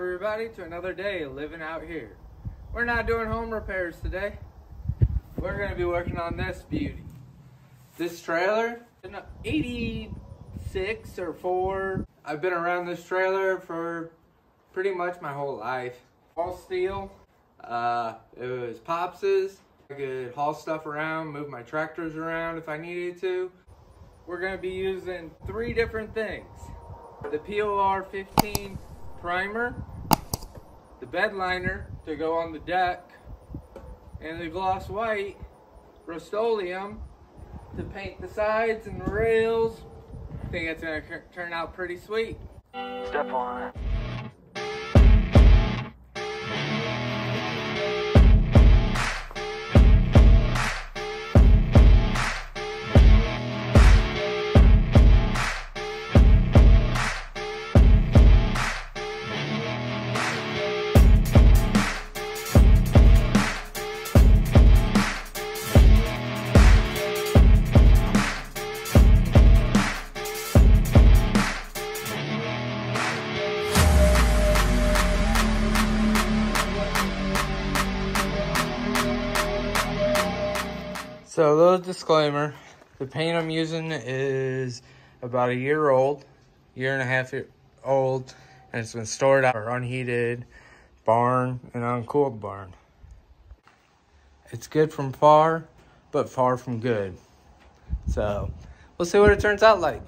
everybody to another day living out here. We're not doing home repairs today. We're going to be working on this beauty. This trailer, an 86 or 4. I've been around this trailer for pretty much my whole life. All steel. Uh, it was Pops's. I could haul stuff around, move my tractors around if I needed to. We're going to be using three different things. The POR 15 primer, the bed liner to go on the deck, and the gloss white Rust-Oleum to paint the sides and the rails. I think it's gonna turn out pretty sweet. Step one. So a little disclaimer, the paint I'm using is about a year old, year and a half old, and it's been stored out our unheated barn and uncooled barn. It's good from far, but far from good. So we'll see what it turns out like.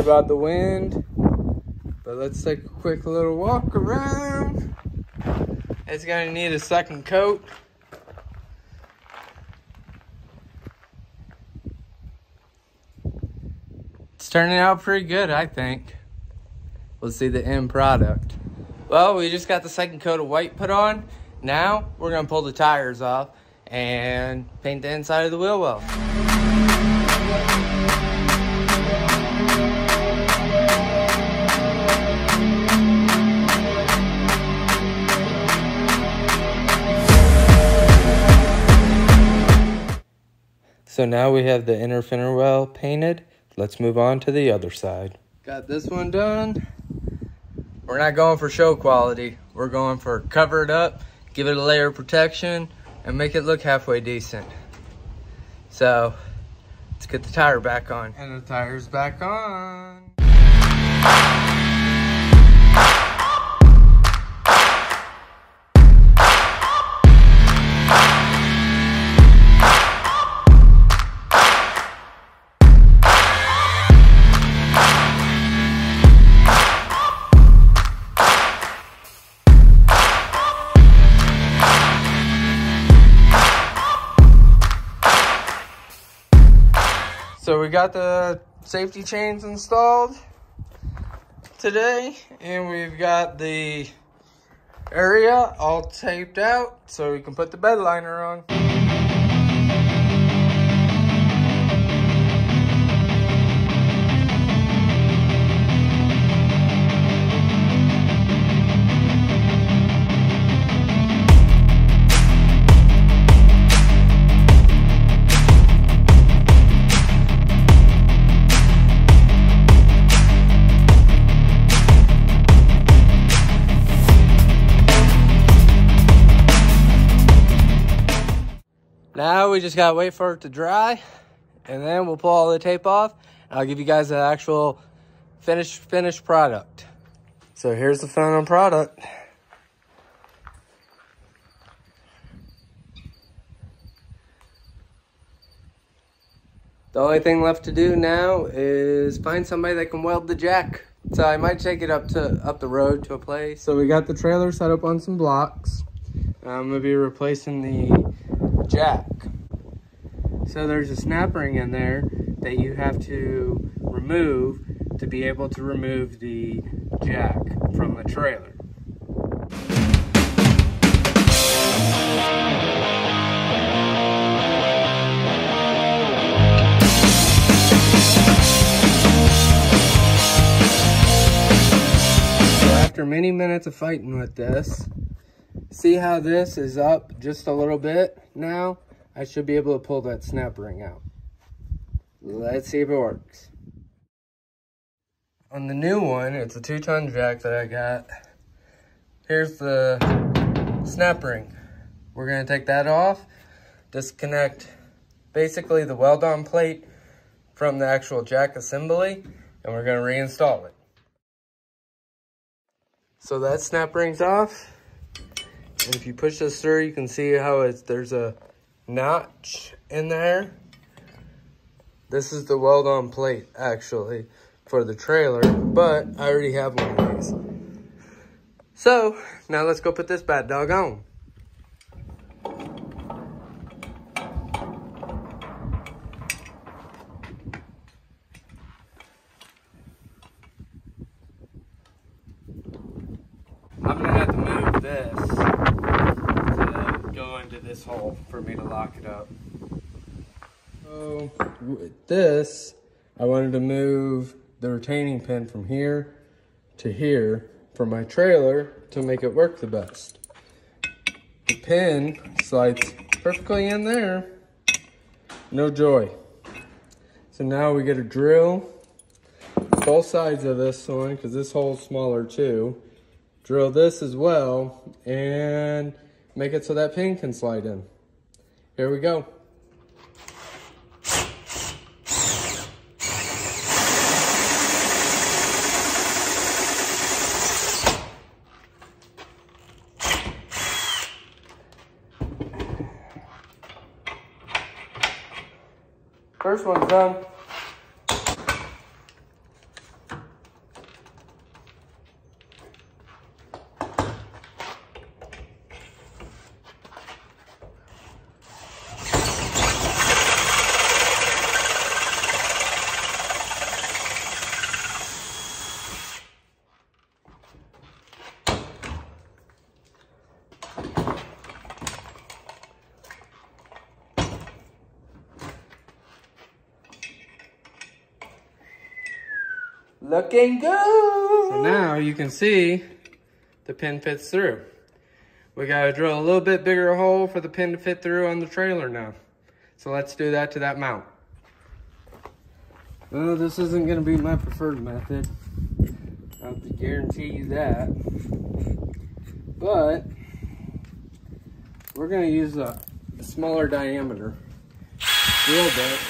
About the wind, but let's take a quick little walk around. It's gonna need a second coat. It's turning out pretty good, I think. We'll see the end product. Well, we just got the second coat of white put on. Now, we're gonna pull the tires off and paint the inside of the wheel well. So now we have the inner fender well painted. Let's move on to the other side. Got this one done. We're not going for show quality. We're going for cover it up, give it a layer of protection, and make it look halfway decent. So let's get the tire back on. And the tire's back on. Got the safety chains installed today and we've got the area all taped out so we can put the bed liner on. Now we just gotta wait for it to dry and then we'll pull all the tape off and I'll give you guys an actual finished finished product. So here's the final product. The only thing left to do now is find somebody that can weld the jack. So I might take it up to up the road to a place. So we got the trailer set up on some blocks. I'm gonna be replacing the jack. So there's a snap ring in there that you have to remove to be able to remove the jack from the trailer. After many minutes of fighting with this, see how this is up just a little bit now? I should be able to pull that snap ring out. Let's see if it works. On the new one, it's a two-ton jack that I got. Here's the snap ring. We're gonna take that off, disconnect basically the weld-on plate from the actual jack assembly, and we're gonna reinstall it. So that snap ring's off. And if you push this through, you can see how it's there's a notch in there. This is the weld-on plate, actually, for the trailer, but I already have one of these. So, now let's go put this bad dog on. I'm gonna have to move this this hole for me to lock it up. So with this, I wanted to move the retaining pin from here to here for my trailer to make it work the best. The pin slides perfectly in there. No joy. So now we get a drill both sides of this one because this hole's smaller too. Drill this as well and make it so that pin can slide in. Here we go. First one's done. Looking good. So now you can see the pin fits through. We gotta drill a little bit bigger hole for the pin to fit through on the trailer now. So let's do that to that mount. Well, this isn't gonna be my preferred method. I have to guarantee you that. But we're gonna use a, a smaller diameter drill bit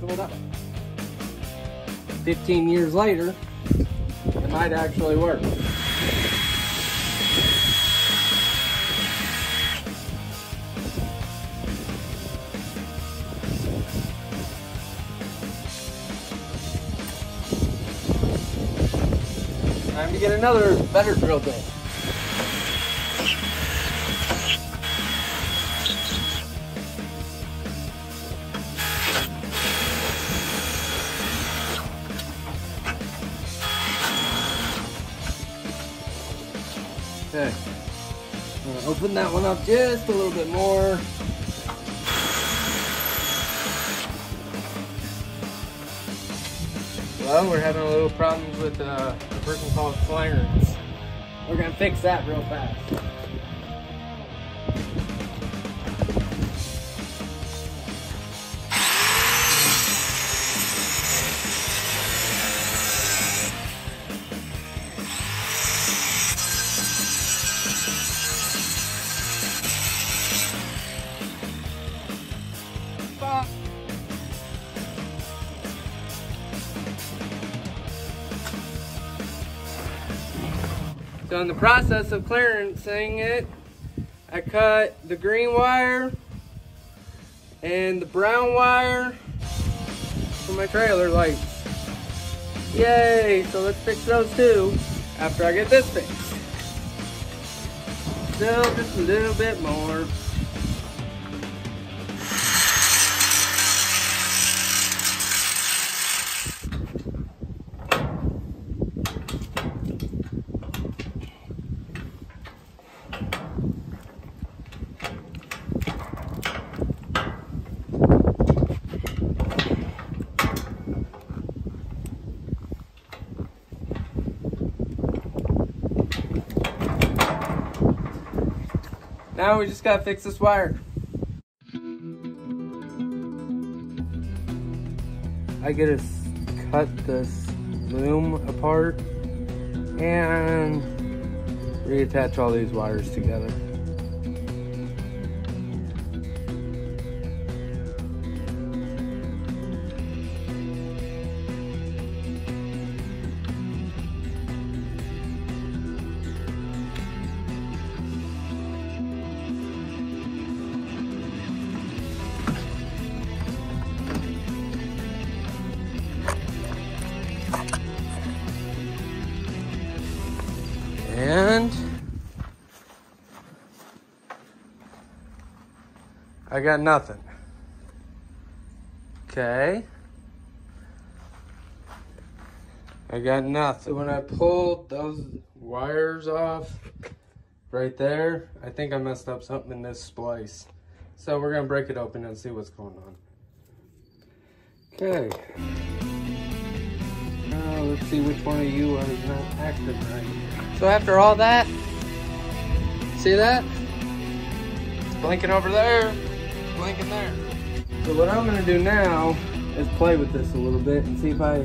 to hold up. 15 years later, it might actually work. Time to get another better drill bit. Okay. Gonna open that one up just a little bit more. Well, we're having a little problems with uh, a person called Clarence. We're gonna fix that real fast. In the process of clearancing it, I cut the green wire and the brown wire for my trailer lights. Yay, so let's fix those too after I get this fixed. Still just a little bit more. Now we just gotta fix this wire. I gotta cut this loom apart and reattach all these wires together. I got nothing. Okay. I got nothing. So when I pulled those wires off right there, I think I messed up something in this splice. So we're gonna break it open and see what's going on. Okay. Now let's see which one of you are not acting right. So after all that, see that? It's blinking over there, it's blinking there. So what I'm gonna do now is play with this a little bit and see if I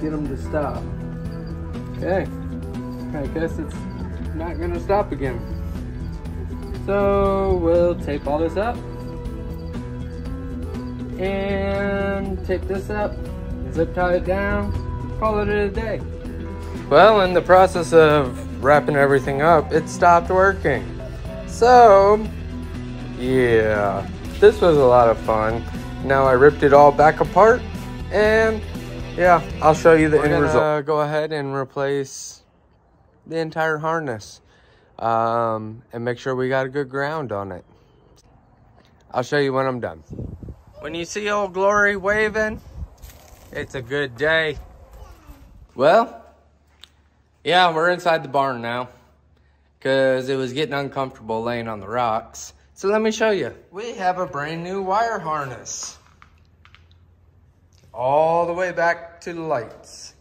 get them to stop. Okay, I guess it's not gonna stop again. So we'll tape all this up and tape this up, zip tie it down, call it a day. Well, in the process of wrapping everything up, it stopped working. So, yeah, this was a lot of fun. Now I ripped it all back apart and yeah, I'll show you the We're end result. Go ahead and replace the entire harness um, and make sure we got a good ground on it. I'll show you when I'm done. When you see Old Glory waving, it's a good day. Well, yeah, we're inside the barn now because it was getting uncomfortable laying on the rocks. So let me show you. We have a brand new wire harness. All the way back to the lights.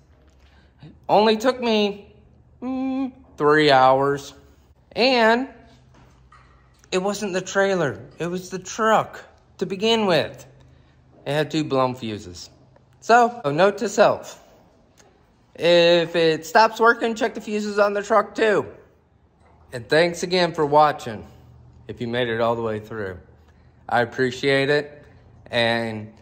Only took me mm, three hours. And it wasn't the trailer, it was the truck to begin with. It had two blown fuses. So, a note to self. If it stops working, check the fuses on the truck too. And thanks again for watching, if you made it all the way through. I appreciate it. And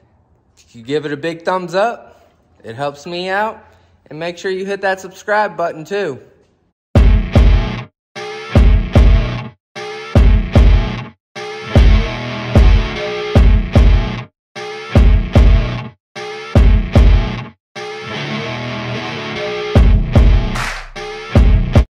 if you give it a big thumbs up, it helps me out. And make sure you hit that subscribe button too.